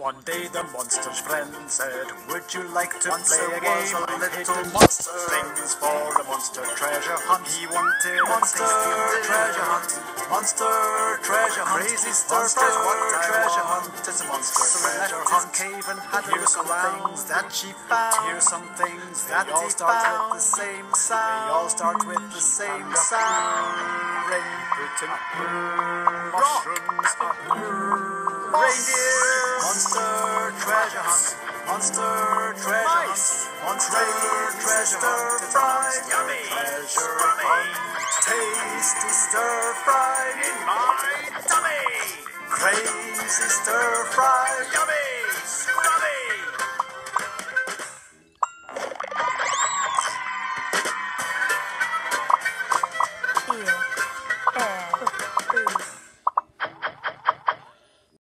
One day the monster's friend said, Would you like to Once play a game? was a little monster. Things for a monster treasure hunt. He wanted Monster treasure hunt. Monster treasure hunt. Crazy stir monster treasure hunt. It's a monster So treasure hunt. cave and had Here's some things that she found. Here's some things that They all all start found. with the same sound. They all start with the same sound. Rain, pretty mushrooms, reindeer. Monster treasure hunt. Monster treasure hunt. Treasure hunt. It's a monster Yummy. treasure hunt. Tasty stir fry. In my tummy. Crazy stir fry.